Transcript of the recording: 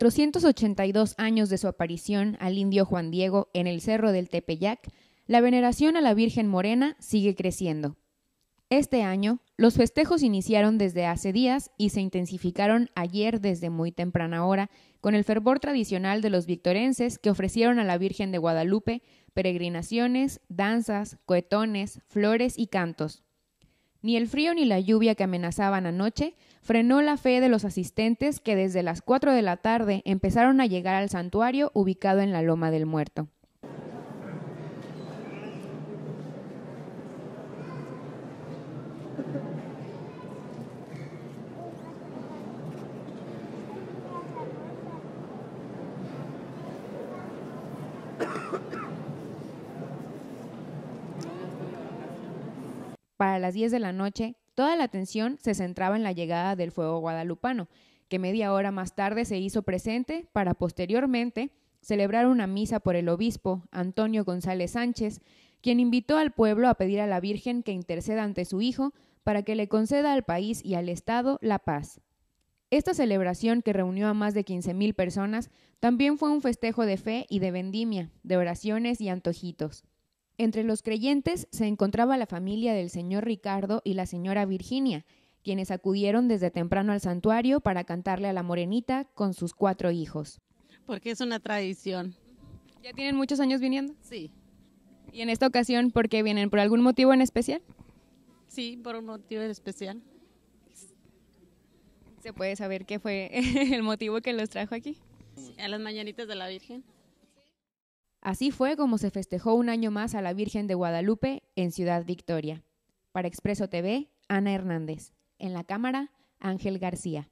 282 años de su aparición al indio Juan Diego en el Cerro del Tepeyac, la veneración a la Virgen Morena sigue creciendo. Este año, los festejos iniciaron desde hace días y se intensificaron ayer desde muy temprana hora con el fervor tradicional de los victorenses que ofrecieron a la Virgen de Guadalupe peregrinaciones, danzas, cohetones, flores y cantos. Ni el frío ni la lluvia que amenazaban anoche frenó la fe de los asistentes que desde las 4 de la tarde empezaron a llegar al santuario ubicado en la Loma del Muerto. Para las 10 de la noche, toda la atención se centraba en la llegada del fuego guadalupano, que media hora más tarde se hizo presente para posteriormente celebrar una misa por el obispo Antonio González Sánchez, quien invitó al pueblo a pedir a la Virgen que interceda ante su Hijo para que le conceda al país y al Estado la paz. Esta celebración, que reunió a más de 15.000 personas, también fue un festejo de fe y de vendimia, de oraciones y antojitos. Entre los creyentes se encontraba la familia del señor Ricardo y la señora Virginia, quienes acudieron desde temprano al santuario para cantarle a la morenita con sus cuatro hijos. Porque es una tradición. ¿Ya tienen muchos años viniendo? Sí. ¿Y en esta ocasión por qué vienen? ¿Por algún motivo en especial? Sí, por un motivo en especial. ¿Se puede saber qué fue el motivo que los trajo aquí? A las mañanitas de la Virgen. Así fue como se festejó un año más a la Virgen de Guadalupe en Ciudad Victoria. Para Expreso TV, Ana Hernández. En la cámara, Ángel García.